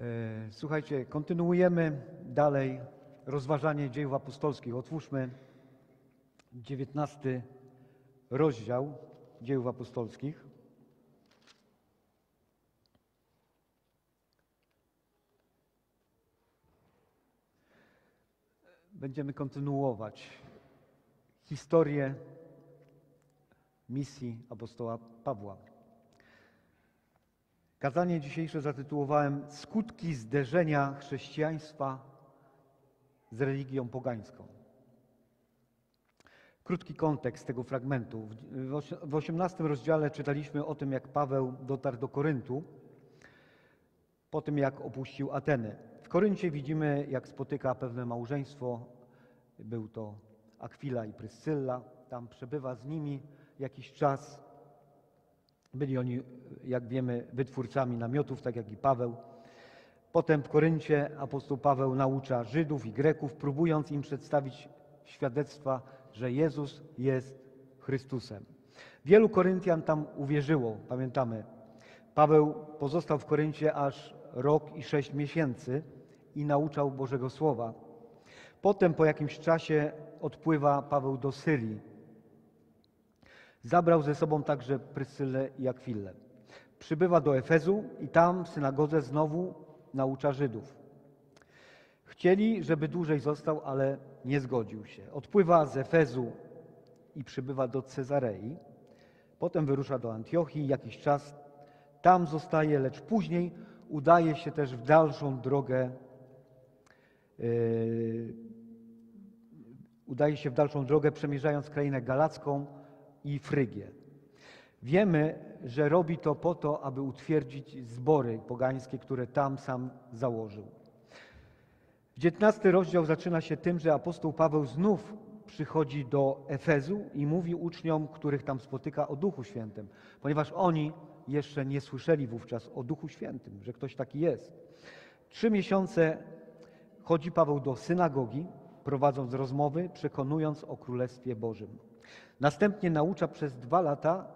E, Słuchajcie, kontynuujemy dalej rozważanie dziejów apostolskich. Otwórzmy 19 rozdział dziejów apostolskich. Będziemy kontynuować historię misji apostoła Pawła. Kazanie dzisiejsze zatytułowałem Skutki zderzenia chrześcijaństwa z religią pogańską. Krótki kontekst tego fragmentu. W osi- W 18 rozdziale czytaliśmy o tym, jak Paweł dotarł do Koryntu, po tym jak opuścił Ateny. W Koryncie widzimy, jak spotyka pewne małżeństwo. Był to Akwila i Pryscylla. Tam przebywa z nimi jakiś czas. Byli oni, jak wiemy, wytwórcami namiotów, tak jak i Paweł. Potem w Koryncie apostoł Paweł naucza Żydów i Greków, próbując im przedstawić świadectwa, że Jezus jest Chrystusem. Wielu Koryntian tam uwierzyło, pamiętamy. Paweł pozostał w Koryncie aż rok i sześć miesięcy i nauczał Bożego Słowa. Potem po jakimś czasie odpływa Paweł do Syrii. Zabrał ze sobą także Pryscylę i Akwilę. Przybywa do Efezu i tam w synagodze znowu naucza Żydów. Chcieli, żeby dłużej został, ale nie zgodził się. Odpływa z Efezu i przybywa do Cezarei. Potem wyrusza do Antiochii, jakiś czas tam zostaje, lecz później udaje się też w dalszą drogę yy, udaje się w dalszą drogę, przemierzając krainę galacką i Frygię. Wiemy, że robi to po to, aby utwierdzić zbory pogańskie, które tam sam założył. XIX rozdział zaczyna się tym, że apostoł Paweł znów przychodzi do Efezu i mówi uczniom, których tam spotyka, o Duchu Świętym, ponieważ oni jeszcze nie słyszeli wówczas o Duchu Świętym, że ktoś taki jest. Trzy miesiące chodzi Paweł do synagogi, prowadząc rozmowy, przekonując o Królestwie Bożym. Następnie naucza przez dwa lata,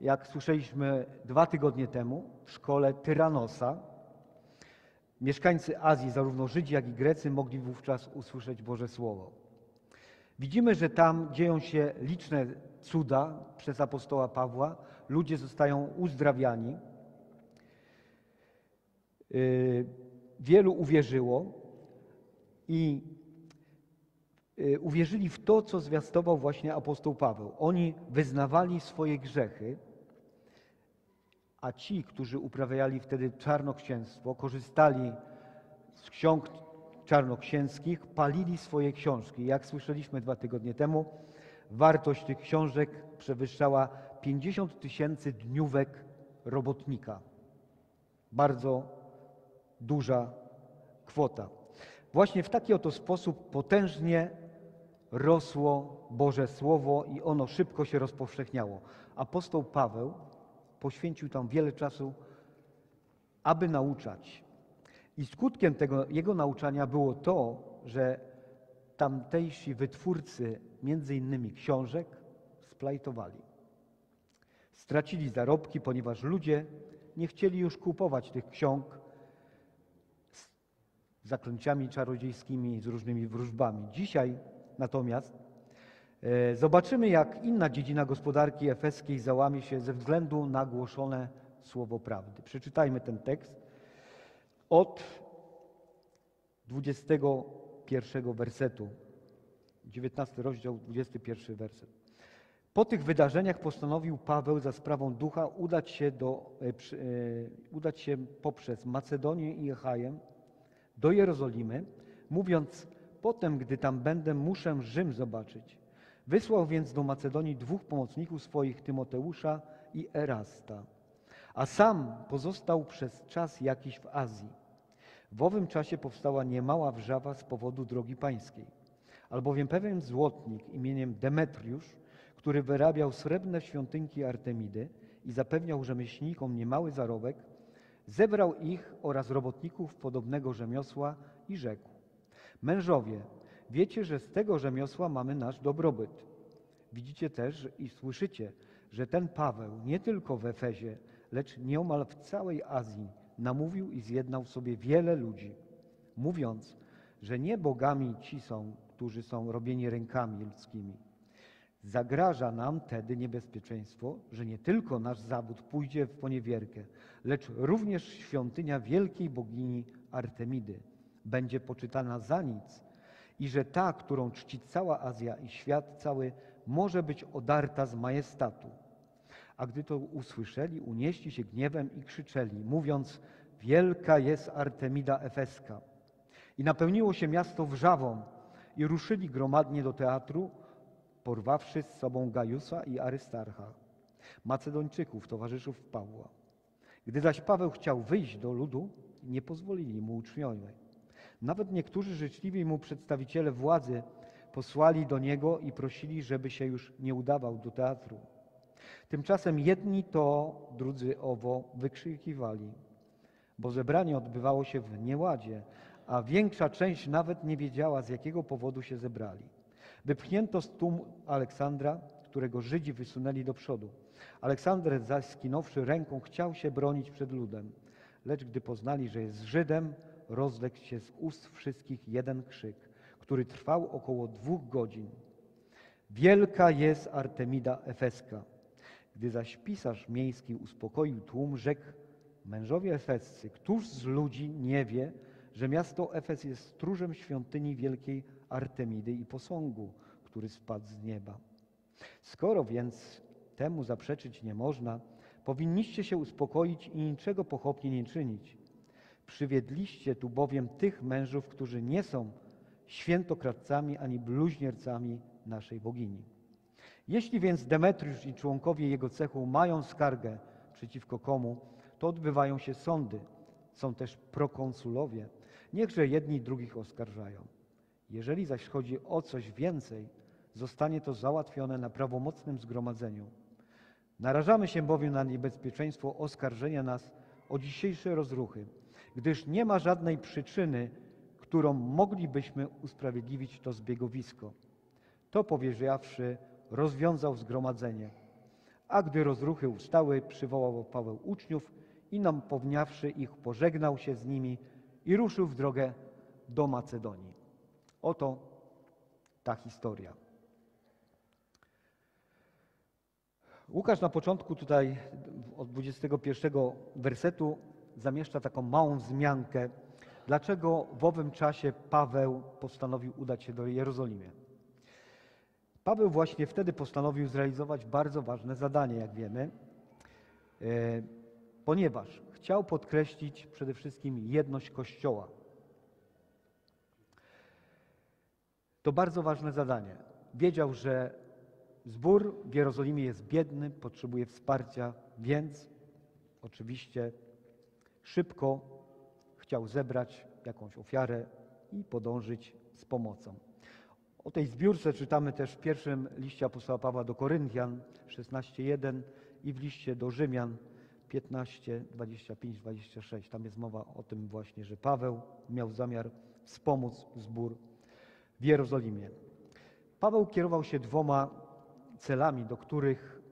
jak słyszeliśmy dwa tygodnie temu, w szkole Tyranosa. Mieszkańcy Azji, zarówno Żydzi, jak i Grecy, mogli wówczas usłyszeć Boże Słowo. Widzimy, że tam dzieją się liczne cuda przez apostoła Pawła. Ludzie zostają uzdrawiani. Yy, Wielu uwierzyło i uwierzyli w to, co zwiastował właśnie apostoł Paweł. Oni wyznawali swoje grzechy, a ci, którzy uprawiali wtedy czarnoksięstwo, korzystali z ksiąg czarnoksięskich, palili swoje książki. Jak słyszeliśmy dwa tygodnie temu, wartość tych książek przewyższała 50 tysięcy dniówek robotnika. Bardzo duża kwota. Właśnie w taki oto sposób potężnie rosło Boże Słowo i ono szybko się rozpowszechniało. Apostoł Paweł poświęcił tam wiele czasu, aby nauczać. I skutkiem tego jego nauczania było to, że tamtejsi wytwórcy między innymi książek splajtowali. Stracili zarobki, ponieważ ludzie nie chcieli już kupować tych ksiąg z zaklęciami czarodziejskimi, z różnymi wróżbami. Dzisiaj natomiast e, zobaczymy, jak inna dziedzina gospodarki efeskiej załamie się ze względu na głoszone słowo prawdy. Przeczytajmy ten tekst od 21 wersetu. 19 rozdział, 21 werset. Po tych wydarzeniach postanowił Paweł za sprawą ducha udać się, do, e, e, udać się poprzez Macedonię i Achaję do Jerozolimy, mówiąc, potem, gdy tam będę, muszę Rzym zobaczyć. Wysłał więc do Macedonii dwóch pomocników swoich, Tymoteusza i Erasta, a sam pozostał przez czas jakiś w Azji. W owym czasie powstała niemała wrzawa z powodu drogi pańskiej, albowiem pewien złotnik imieniem Demetriusz, który wyrabiał srebrne świątynki Artemidy i zapewniał rzemieślnikom niemały zarobek, zebrał ich oraz robotników podobnego rzemiosła i rzekł: Mężowie, wiecie, że z tego rzemiosła mamy nasz dobrobyt. Widzicie też i słyszycie, że ten Paweł nie tylko w Efezie, lecz nieomal w całej Azji namówił i zjednał sobie wiele ludzi, mówiąc, że nie bogami ci są, którzy są robieni rękami ludzkimi. Zagraża nam tedy niebezpieczeństwo, że nie tylko nasz zawód pójdzie w poniewierkę, lecz również świątynia wielkiej bogini Artemidy będzie poczytana za nic i że ta, którą czci cała Azja i świat cały, może być odarta z majestatu. A gdy to usłyszeli, unieśli się gniewem i krzyczeli, mówiąc: Wielka jest Artemida Efeska. I napełniło się miasto wrzawą, i ruszyli gromadnie do teatru, porwawszy z sobą Gajusa i Arystarcha, Macedończyków, towarzyszów Pawła. Gdy zaś Paweł chciał wyjść do ludu, nie pozwolili mu uczniowie. Nawet niektórzy życzliwi mu przedstawiciele władzy posłali do niego i prosili, żeby się już nie udawał do teatru. Tymczasem jedni to, drudzy owo wykrzykiwali, bo zebranie odbywało się w nieładzie, a większa część nawet nie wiedziała, z jakiego powodu się zebrali. Wypchnięto z tłum Aleksandra, którego Żydzi wysunęli do przodu. Aleksander zaś skinąwszy ręką chciał się bronić przed ludem, lecz gdy poznali, że jest Żydem, rozległ się z ust wszystkich jeden krzyk, który trwał około dwóch godzin. Wielka jest Artemida Efeska. Gdy zaś pisarz miejski uspokoił tłum, rzekł mężowie efescy, któż z ludzi nie wie, że miasto Efes jest stróżem świątyni wielkiej Artemidy i posągu, który spadł z nieba. Skoro więc temu zaprzeczyć nie można, powinniście się uspokoić i niczego pochopnie nie czynić. Przywiedliście tu bowiem tych mężów, którzy nie są świętokradcami ani bluźniercami naszej bogini. Jeśli więc Demetriusz i członkowie jego cechu mają skargę przeciwko komu, to odbywają się sądy. Są też prokonsulowie. Niechże jedni drugich oskarżają. Jeżeli zaś chodzi o coś więcej, zostanie to załatwione na prawomocnym zgromadzeniu. Narażamy się bowiem na niebezpieczeństwo oskarżenia nas o dzisiejsze rozruchy, gdyż nie ma żadnej przyczyny, którą moglibyśmy usprawiedliwić to zbiegowisko. To powiedziawszy, rozwiązał zgromadzenie. A gdy rozruchy ustały, przywołał Paweł uczniów i napomniawszy ich, pożegnał się z nimi i ruszył w drogę do Macedonii. Oto ta historia. Łukasz na początku tutaj od 21 wersetu zamieszcza taką małą wzmiankę, dlaczego w owym czasie Paweł postanowił udać się do Jerozolimy. Paweł właśnie wtedy postanowił zrealizować bardzo ważne zadanie, jak wiemy, e, ponieważ chciał podkreślić przede wszystkim jedność Kościoła. To bardzo ważne zadanie. Wiedział, że zbór w Jerozolimie jest biedny, potrzebuje wsparcia, więc oczywiście szybko chciał zebrać jakąś ofiarę i podążyć z pomocą. O tej zbiórce czytamy też w pierwszym liście apostoła Pawła do Koryntian 16:1 i w liście do Rzymian 15, 25, 26. Tam jest mowa o tym właśnie, że Paweł miał zamiar wspomóc zbór w Jerozolimie. Paweł kierował się dwoma celami, do których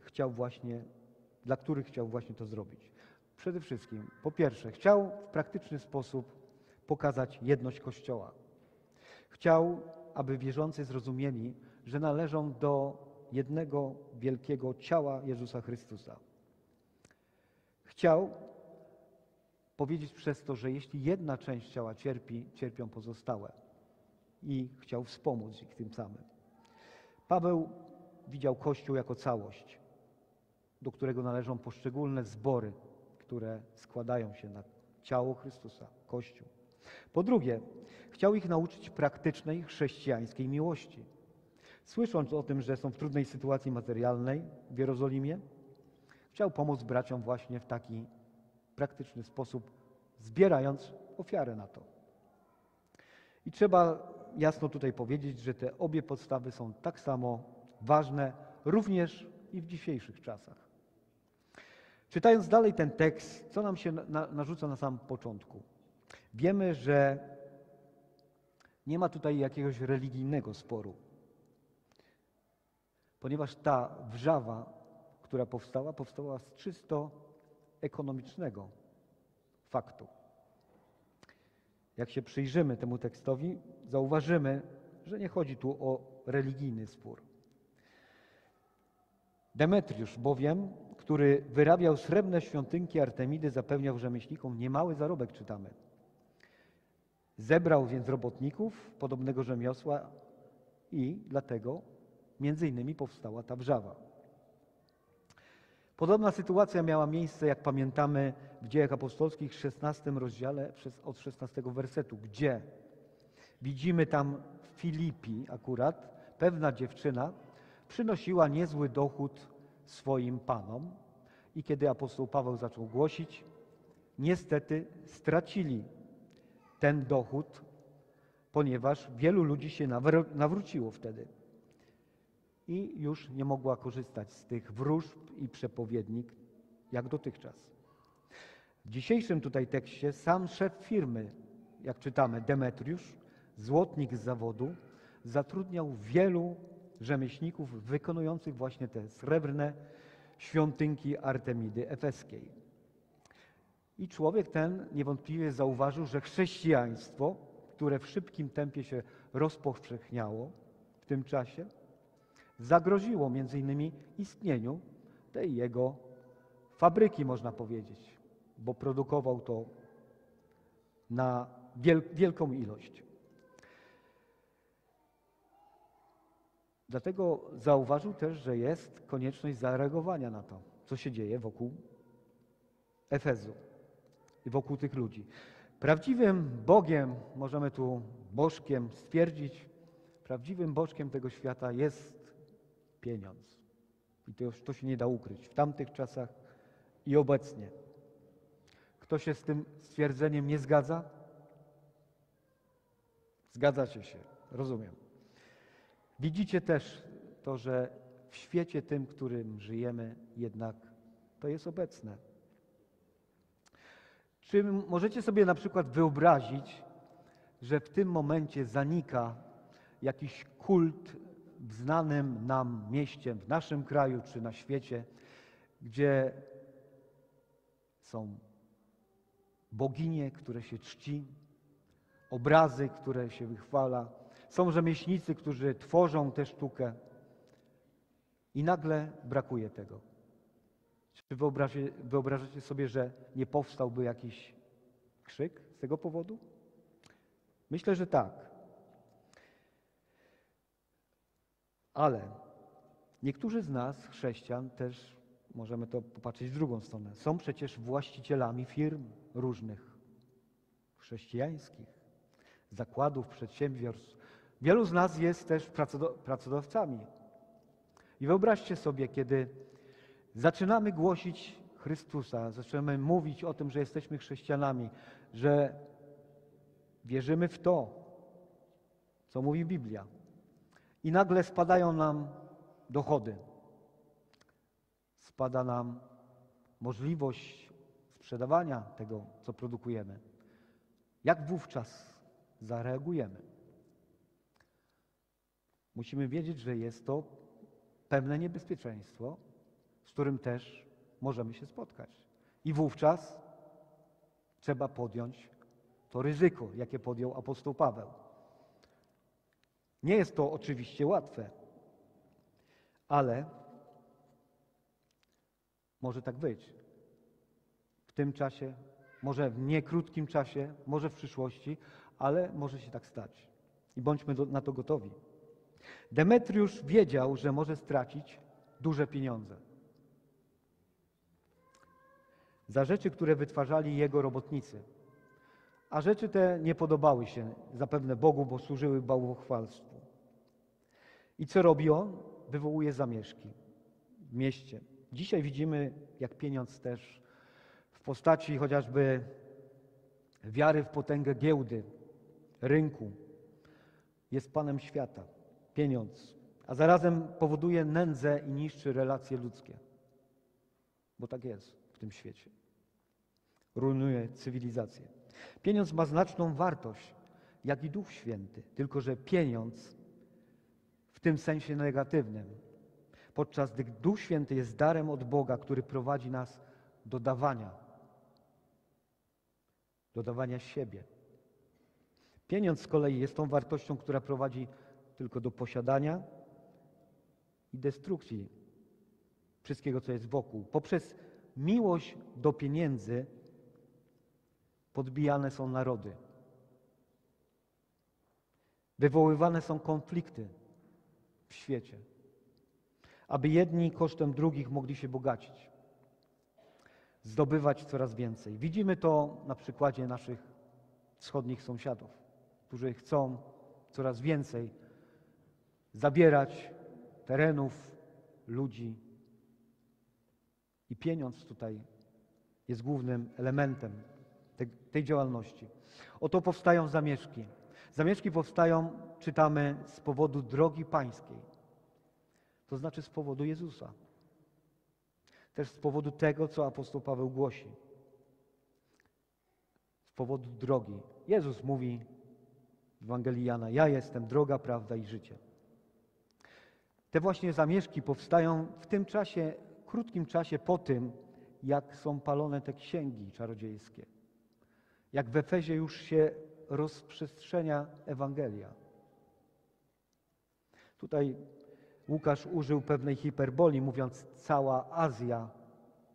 chciał właśnie, dla których chciał właśnie to zrobić. Przede wszystkim, po pierwsze, chciał w praktyczny sposób pokazać jedność Kościoła. Chciał, aby wierzący zrozumieli, że należą do jednego wielkiego ciała Jezusa Chrystusa. Chciał powiedzieć przez to, że jeśli jedna część ciała cierpi, cierpią pozostałe. I chciał wspomóc ich tym samym. Paweł widział Kościół jako całość, do którego należą poszczególne zbory, które składają się na ciało Chrystusa, Kościół. Po drugie, chciał ich nauczyć praktycznej chrześcijańskiej miłości. Słysząc o tym, że są w trudnej sytuacji materialnej w Jerozolimie, chciał pomóc braciom właśnie w taki praktyczny sposób, zbierając ofiarę na to. I trzeba jasno tutaj powiedzieć, że te obie podstawy są tak samo ważne również i w dzisiejszych czasach. Czytając dalej ten tekst, co nam się na, narzuca na samym początku? Wiemy, że nie ma tutaj jakiegoś religijnego sporu, ponieważ ta wrzawa, która powstała, powstała z czysto ekonomicznego faktu. Jak się przyjrzymy temu tekstowi, zauważymy, że nie chodzi tu o religijny spór. Demetriusz bowiem, który wyrabiał srebrne świątynki Artemidy, zapewniał rzemieślnikom niemały zarobek, czytamy. Zebrał więc robotników podobnego rzemiosła i dlatego między innymi powstała ta wrzawa. Podobna sytuacja miała miejsce, jak pamiętamy, w Dziejach Apostolskich w 16 rozdziale od 16 wersetu, gdzie widzimy tam w Filipi akurat pewna dziewczyna przynosiła niezły dochód swoim panom i kiedy apostoł Paweł zaczął głosić, niestety stracili ten dochód, ponieważ wielu ludzi się nawróciło wtedy i już nie mogła korzystać z tych wróżb i przepowiednik jak dotychczas. W dzisiejszym tutaj tekście sam szef firmy, jak czytamy, Demetriusz, złotnik z zawodu, zatrudniał wielu rzemieślników wykonujących właśnie te srebrne świątynki Artemidy Efeskiej. I człowiek ten niewątpliwie zauważył, że chrześcijaństwo, które w szybkim tempie się rozpowszechniało w tym czasie, zagroziło między innymi istnieniu tej jego fabryki, można powiedzieć, bo produkował to na wielką ilość. Dlatego zauważył też, że jest konieczność zareagowania na to, co się dzieje wokół Efezu i wokół tych ludzi. Prawdziwym Bogiem, możemy tu bożkiem stwierdzić, prawdziwym bożkiem tego świata jest pieniądz. I to, to się nie da ukryć w tamtych czasach i obecnie. Kto się z tym stwierdzeniem nie zgadza? Zgadzacie się, rozumiem. Widzicie też to, że w świecie tym, którym żyjemy, jednak to jest obecne. Czy możecie sobie na przykład wyobrazić, że w tym momencie zanika jakiś kult w znanym nam mieście, w naszym kraju czy na świecie, gdzie są boginie, które się czci, obrazy, które się wychwala, są rzemieślnicy, którzy tworzą tę sztukę i nagle brakuje tego. Czy wyobrażacie sobie, że nie powstałby jakiś krzyk z tego powodu? Myślę, że tak. Ale niektórzy z nas, chrześcijan, też możemy to popatrzeć w drugą stronę. Są przecież właścicielami firm różnych, chrześcijańskich, zakładów, przedsiębiorstw. Wielu z nas jest też pracodawcami. I wyobraźcie sobie, kiedy zaczynamy głosić Chrystusa, zaczynamy mówić o tym, że jesteśmy chrześcijanami, że wierzymy w to, co mówi Biblia, i nagle spadają nam dochody. Spada nam możliwość sprzedawania tego, co produkujemy. Jak wówczas zareagujemy? Musimy wiedzieć, że jest to pewne niebezpieczeństwo, z którym też możemy się spotkać. I wówczas trzeba podjąć to ryzyko, jakie podjął apostoł Paweł. Nie jest to oczywiście łatwe, ale może tak być. W tym czasie, może w niekrótkim czasie, może w przyszłości, ale może się tak stać. I bądźmy na to gotowi. Demetriusz wiedział, że może stracić duże pieniądze. Za rzeczy, które wytwarzali jego robotnicy. A rzeczy te nie podobały się zapewne Bogu, bo służyły bałwochwalstwu. I co robi on? Wywołuje zamieszki w mieście. Dzisiaj widzimy, jak pieniądz też w postaci chociażby wiary w potęgę giełdy, rynku, jest panem świata. Pieniądz. A zarazem powoduje nędzę i niszczy relacje ludzkie. Bo tak jest w tym świecie. Rujnuje cywilizację. Pieniądz ma znaczną wartość, jak i Duch Święty, tylko że pieniądz w tym sensie negatywnym, podczas gdy Duch Święty jest darem od Boga, który prowadzi nas do dawania. dodawania siebie. Pieniądz z kolei jest tą wartością, która prowadzi tylko do posiadania i destrukcji wszystkiego, co jest wokół. Poprzez miłość do pieniędzy podbijane są narody. Wywoływane są konflikty w świecie, aby jedni kosztem drugich mogli się bogacić, zdobywać coraz więcej. Widzimy to na przykładzie naszych wschodnich sąsiadów, którzy chcą coraz więcej zabierać terenów, ludzi. I pieniądz tutaj jest głównym elementem tej, tej działalności. Oto powstają zamieszki. Zamieszki powstają, czytamy, z powodu drogi pańskiej. To znaczy z powodu Jezusa. Też z powodu tego, co apostoł Paweł głosi. Z powodu drogi. Jezus mówi w Ewangelii Jana, ja jestem droga, prawda i życie. Te właśnie zamieszki powstają w tym czasie, krótkim czasie po tym, jak są palone te księgi czarodziejskie. Jak w Efezie już się rozprzestrzenia Ewangelia. Tutaj Łukasz użył pewnej hiperboli, mówiąc cała Azja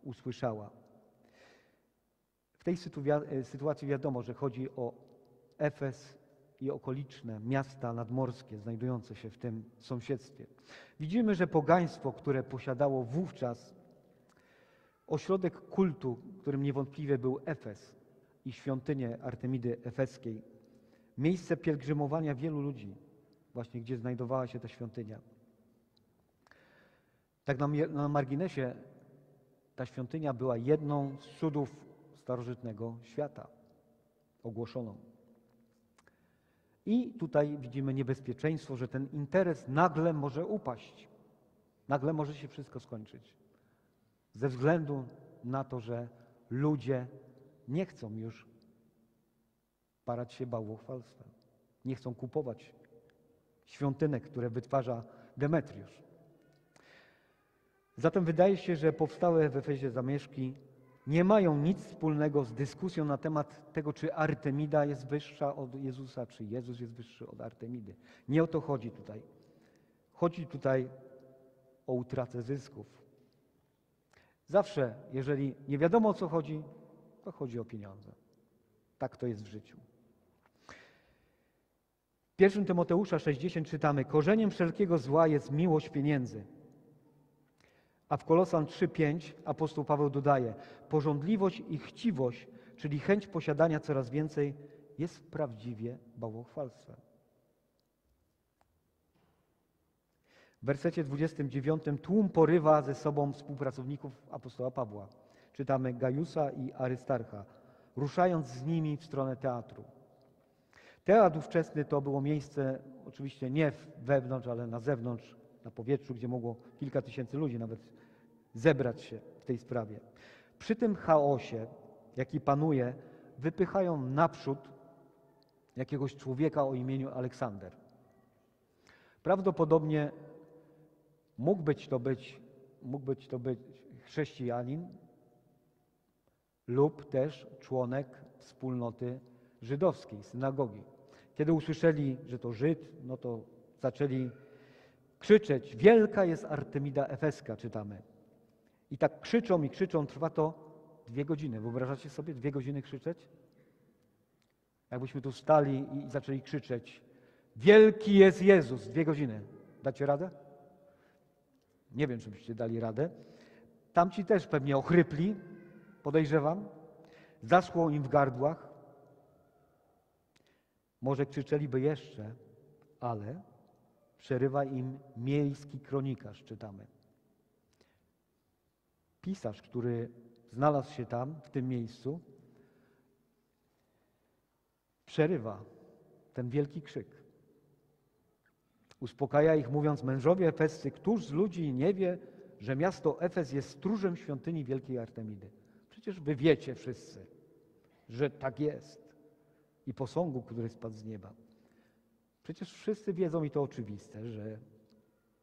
usłyszała. W tej sytuacji wiadomo, że chodzi o Efes i okoliczne miasta nadmorskie znajdujące się w tym sąsiedztwie. Widzimy, że pogaństwo, które posiadało wówczas ośrodek kultu, którym niewątpliwie był Efes i świątynię Artemidy Efeskiej, miejsce pielgrzymowania wielu ludzi, właśnie gdzie znajdowała się ta świątynia. Tak na, na marginesie ta świątynia była jedną z cudów starożytnego świata ogłoszoną. I tutaj widzimy niebezpieczeństwo, że ten interes nagle może upaść. Nagle może się wszystko skończyć. Ze względu na to, że ludzie nie chcą już parać się bałwochwalstwem. Nie chcą kupować świątynek, które wytwarza Demetriusz. Zatem wydaje się, że powstałe w Efezie zamieszki nie mają nic wspólnego z dyskusją na temat tego, czy Artemida jest wyższa od Jezusa, czy Jezus jest wyższy od Artemidy. Nie o to chodzi tutaj. Chodzi tutaj o utratę zysków. Zawsze, jeżeli nie wiadomo o co chodzi, to chodzi o pieniądze. Tak to jest w życiu. W 1 Tymoteusza 60 czytamy: Korzeniem wszelkiego zła jest miłość pieniędzy. A w Kolosan 3:5 apostoł Paweł dodaje: Porządliwość i chciwość, czyli chęć posiadania coraz więcej, jest prawdziwie bałwochwalstwem. W wersecie 29 tłum porywa ze sobą współpracowników apostoła Pawła. Czytamy Gajusa i Arystarcha, ruszając z nimi w stronę teatru. Teatr ówczesny to było miejsce, oczywiście nie wewnątrz, ale na zewnątrz, na powietrzu, gdzie mogło kilka tysięcy ludzi nawet zebrać się w tej sprawie. Przy tym chaosie, jaki panuje, wypychają naprzód jakiegoś człowieka o imieniu Aleksander. Prawdopodobnie mógł być to być, mógł być, to być chrześcijanin lub też członek wspólnoty żydowskiej, synagogi. Kiedy usłyszeli, że to Żyd, no to zaczęli krzyczeć: Wielka jest Artemida Efeska, czytamy. I tak krzyczą i krzyczą, trwa to dwie godziny. Wyobrażacie sobie dwie godziny krzyczeć? Jakbyśmy tu stali i zaczęli krzyczeć: Wielki jest Jezus! Dwie godziny. Dacie radę? Nie wiem, czy byście dali radę. Tamci też pewnie ochrypli, podejrzewam. Zaschło im w gardłach. Może krzyczeliby jeszcze, ale przerywa im miejski kronikarz, czytamy pisarz, który znalazł się tam, w tym miejscu, przerywa ten wielki krzyk. Uspokaja ich, mówiąc: Mężowie efescy, któż z ludzi nie wie, że miasto Efes jest stróżem świątyni Wielkiej Artemidy? Przecież wy wiecie wszyscy, że tak jest. I posągu, który spadł z nieba. Przecież wszyscy wiedzą i to oczywiste, że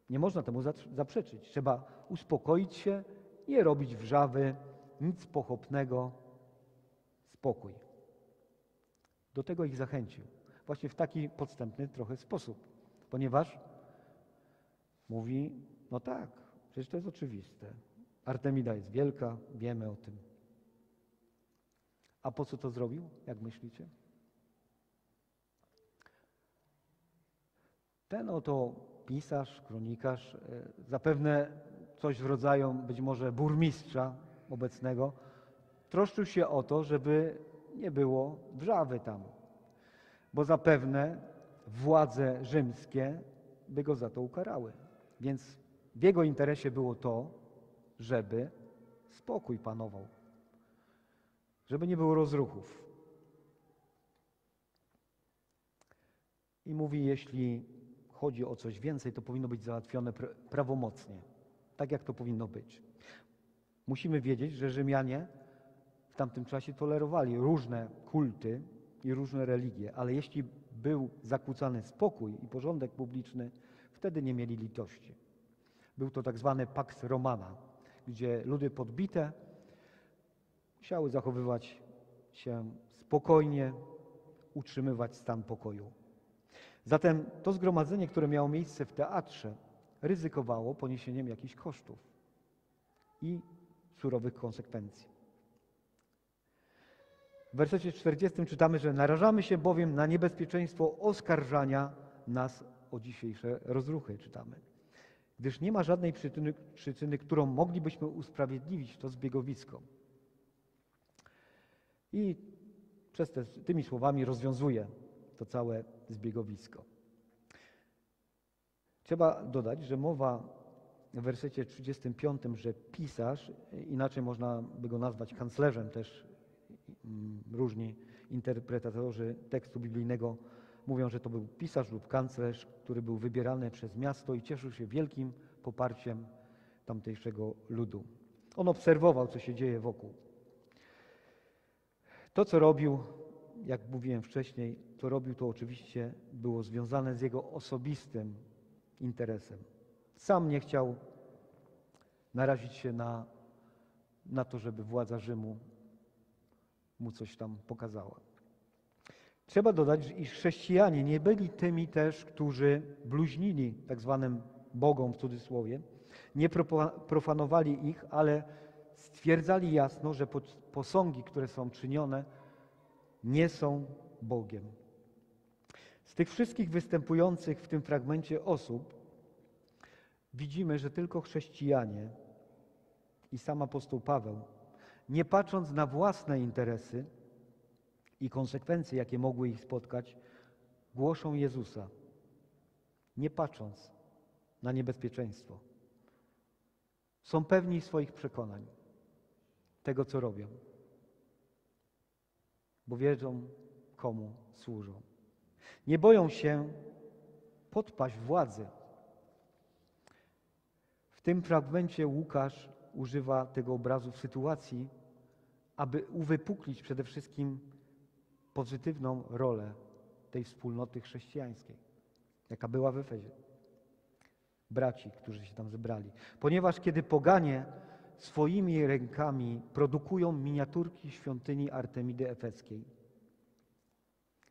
nie można temu zaprzeczyć. Trzeba uspokoić się nie robić wrzawy, nic pochopnego, spokój. Do tego ich zachęcił. Właśnie w taki podstępny trochę sposób. Ponieważ mówi, no tak, przecież to jest oczywiste. Artemida jest wielka, wiemy o tym. A po co to zrobił, jak myślicie? Ten oto pisarz, kronikarz, e, zapewne coś w rodzaju być może burmistrza obecnego, troszczył się o to, żeby nie było wrzawy tam, bo zapewne władze rzymskie by go za to ukarały. Więc w jego interesie było to, żeby spokój panował, żeby nie było rozruchów. I mówi, jeśli chodzi o coś więcej, to powinno być załatwione pra prawomocnie, tak jak to powinno być. Musimy wiedzieć, że Rzymianie w tamtym czasie tolerowali różne kulty i różne religie, ale jeśli był zakłócany spokój i porządek publiczny, wtedy nie mieli litości. Był to tak zwany Pax Romana, gdzie ludy podbite musiały zachowywać się spokojnie, utrzymywać stan pokoju. Zatem to zgromadzenie, które miało miejsce w teatrze, ryzykowało poniesieniem jakichś kosztów i surowych konsekwencji. W wersecie 40 czytamy, że narażamy się bowiem na niebezpieczeństwo oskarżania nas o dzisiejsze rozruchy, czytamy. Gdyż nie ma żadnej przyczyny, przyczyny którą moglibyśmy usprawiedliwić to zbiegowisko. I przez te, tymi słowami rozwiązuje to całe zbiegowisko. Trzeba dodać, że mowa w wersecie 35, że pisarz, inaczej można by go nazwać kanclerzem też, mm, różni interpretatorzy tekstu biblijnego mówią, że to był pisarz lub kanclerz, który był wybierany przez miasto i cieszył się wielkim poparciem tamtejszego ludu. On obserwował, co się dzieje wokół. To, co robił, jak mówiłem wcześniej, to robił to oczywiście było związane z jego osobistym interesem. Sam nie chciał narazić się na, na to, żeby władza Rzymu mu coś tam pokazała. Trzeba dodać, iż chrześcijanie nie byli tymi też, którzy bluźnili tak zwanym bogom w cudzysłowie, nie profanowali ich, ale stwierdzali jasno, że posągi, które są czynione, nie są Bogiem. Z tych wszystkich występujących w tym fragmencie osób widzimy, że tylko chrześcijanie i sam apostoł Paweł, nie patrząc na własne interesy i konsekwencje, jakie mogły ich spotkać, głoszą Jezusa, nie patrząc na niebezpieczeństwo. Są pewni swoich przekonań, tego co robią, bo wiedzą, komu służą. Nie boją się podpaść władzy. W tym fragmencie Łukasz używa tego obrazu w sytuacji, aby uwypuklić przede wszystkim pozytywną rolę tej wspólnoty chrześcijańskiej, jaka była w Efezie. Braci, którzy się tam zebrali. Ponieważ kiedy poganie swoimi rękami produkują miniaturki świątyni Artemidy Efeskiej,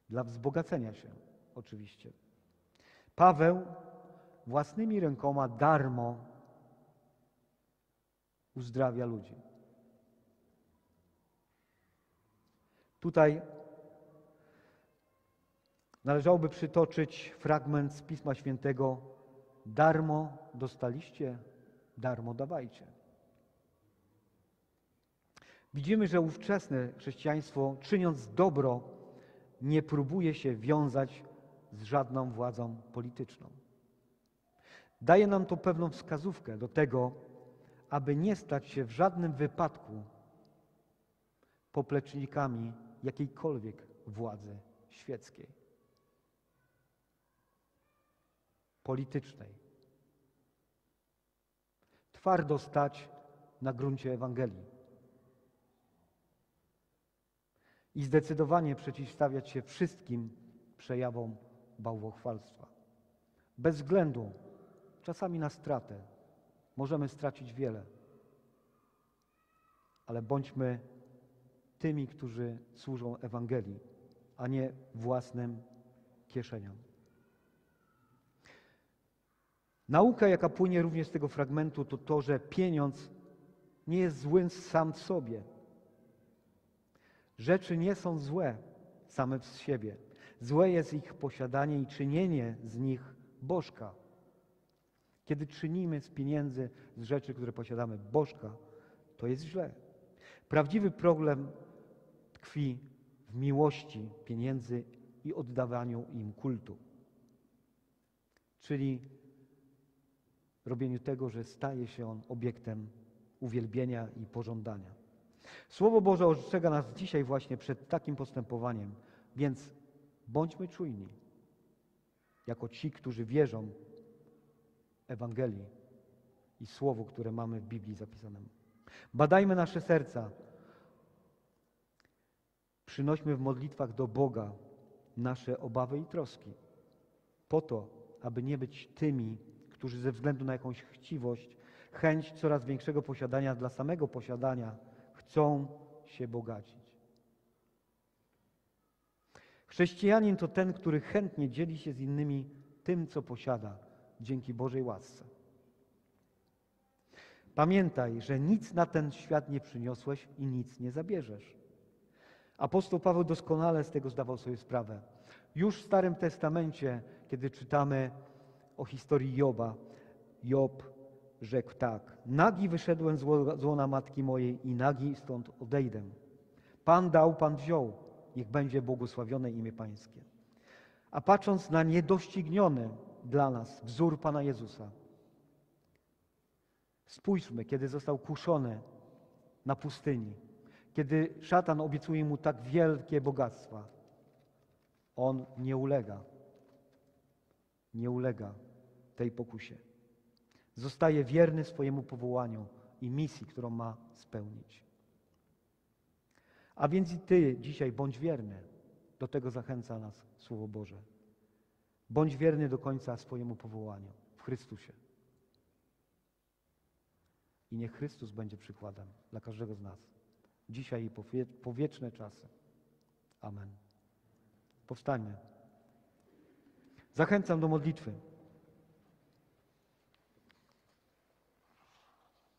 dla wzbogacenia się oczywiście. Paweł własnymi rękoma darmo uzdrawia ludzi. Tutaj należałoby przytoczyć fragment z Pisma Świętego: Darmo dostaliście, darmo dawajcie. Widzimy, że ówczesne chrześcijaństwo, czyniąc dobro, nie próbuje się wiązać z żadną władzą polityczną. Daje nam to pewną wskazówkę do tego, aby nie stać się w żadnym wypadku poplecznikami jakiejkolwiek władzy świeckiej, politycznej. Twardo stać na gruncie Ewangelii. I zdecydowanie przeciwstawiać się wszystkim przejawom bałwochwalstwa. Bez względu czasami na stratę. Możemy stracić wiele, ale bądźmy tymi, którzy służą Ewangelii, a nie własnym kieszeniom. Nauka, jaka płynie również z tego fragmentu, to to, że pieniądz nie jest zły sam w sobie. Rzeczy nie są złe same z siebie. Złe jest ich posiadanie i czynienie z nich bożka. Kiedy czynimy z pieniędzy, z rzeczy, które posiadamy, bożka, to jest źle. Prawdziwy problem tkwi w miłości pieniędzy i oddawaniu im kultu. Czyli robieniu tego, że staje się on obiektem uwielbienia i pożądania. Słowo Boże ostrzega nas dzisiaj właśnie przed takim postępowaniem, więc bądźmy czujni, jako ci, którzy wierzą Ewangelii i Słowu, które mamy w Biblii zapisanym. Badajmy nasze serca. Przynośmy w modlitwach do Boga nasze obawy i troski, po to, aby nie być tymi, którzy ze względu na jakąś chciwość, chęć coraz większego posiadania dla samego posiadania chcą się bogacić. Chrześcijanin to ten, który chętnie dzieli się z innymi tym, co posiada, dzięki Bożej łasce. Pamiętaj, że nic na ten świat nie przyniosłeś i nic nie zabierzesz. Apostoł Paweł doskonale z tego zdawał sobie sprawę. Już w Starym Testamencie, kiedy czytamy o historii Joba, Job rzekł tak: Nagi wyszedłem z łona matki mojej i nagi stąd odejdę. Pan dał, Pan wziął. Niech będzie błogosławione imię Pańskie. A patrząc na niedościgniony dla nas wzór Pana Jezusa, spójrzmy, kiedy został kuszony na pustyni, kiedy szatan obiecuje mu tak wielkie bogactwa, on nie ulega. Nie ulega tej pokusie. Zostaje wierny swojemu powołaniu i misji, którą ma spełnić. A więc i Ty dzisiaj bądź wierny. Do tego zachęca nas Słowo Boże. Bądź wierny do końca swojemu powołaniu w Chrystusie. I niech Chrystus będzie przykładem dla każdego z nas. Dzisiaj i po, wie, po wieczne czasy. Amen. Powstańmy. Zachęcam do modlitwy.